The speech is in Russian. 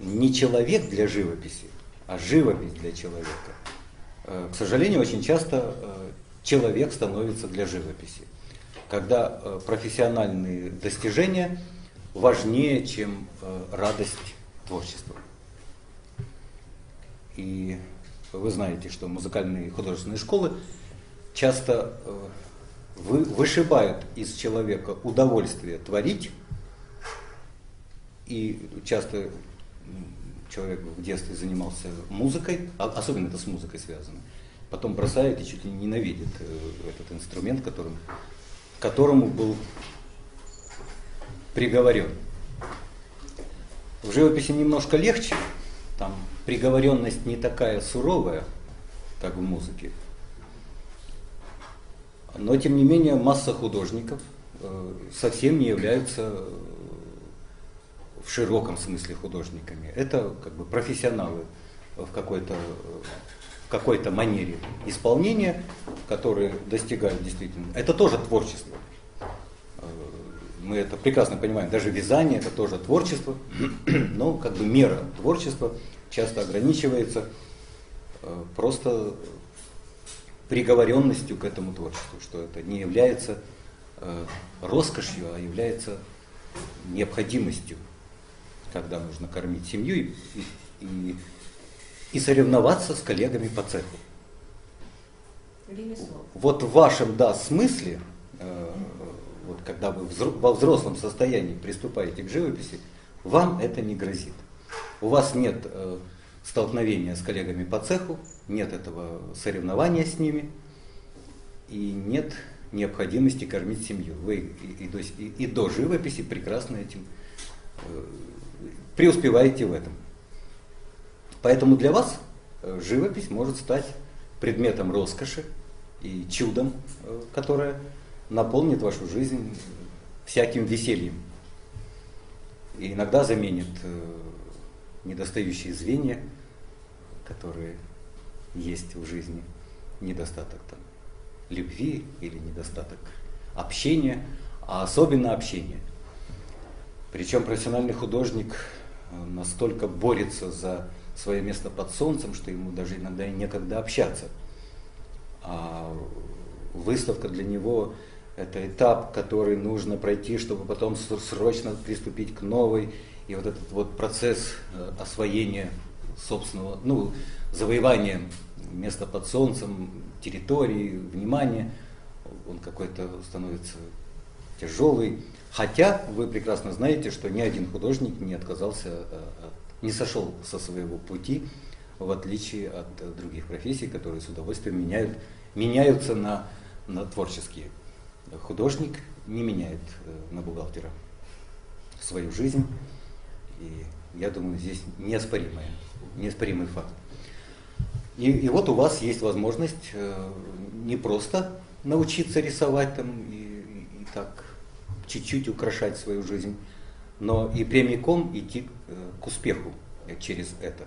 не человек для живописи, а живопись для человека. Э, к сожалению, очень часто э, человек становится для живописи, когда э, профессиональные достижения важнее, чем радость творчества. И вы знаете, что музыкальные художественные школы часто вышибают из человека удовольствие творить, и часто человек в детстве занимался музыкой, а особенно это с музыкой связано, потом бросает и чуть ли не ненавидит э, этот инструмент, которым, которому был приговорен. В живописи немножко легче, там приговоренность не такая суровая, как в музыке. Но тем не менее масса художников э, совсем не являются в широком смысле художниками. Это как бы профессионалы в какой-то какой-то манере исполнения, которые достигают действительно. Это тоже творчество. Э, мы это прекрасно понимаем. Даже вязание это тоже творчество, но как бы мера творчества часто ограничивается э, просто приговоренностью к этому творчеству, что это не является э, роскошью, а является необходимостью когда нужно кормить семью и, и, и соревноваться с коллегами по цеху. Ремесло. Вот в вашем да, смысле, э, вот когда вы взро- во взрослом состоянии приступаете к живописи, вам это не грозит. У вас нет э, столкновения с коллегами по цеху, нет этого соревнования с ними, и нет необходимости кормить семью. Вы и, и, до, и, и до живописи прекрасно этим э, преуспеваете в этом. Поэтому для вас э, живопись может стать предметом роскоши и чудом, э, которое наполнит вашу жизнь всяким весельем. И иногда заменит э, недостающие звенья, которые есть в жизни, недостаток там, любви или недостаток общения, а особенно общения. Причем профессиональный художник настолько борется за свое место под солнцем, что ему даже иногда и некогда общаться. А выставка для него это этап, который нужно пройти, чтобы потом срочно приступить к новой. И вот этот вот процесс э, освоения собственного, ну, завоевания места под солнцем, территории, внимания, он какой-то становится тяжелый. Хотя вы прекрасно знаете, что ни один художник не отказался, э, не сошел со своего пути, в отличие от других профессий, которые с удовольствием меняют, меняются на, на творческие. Художник не меняет э, на бухгалтера свою жизнь. И я думаю, здесь неоспоримый, неоспоримый факт. И, и вот у вас есть возможность э, не просто научиться рисовать там и, и, и так чуть-чуть украшать свою жизнь, но и прямиком идти э, к успеху через это.